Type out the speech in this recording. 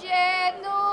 cheio.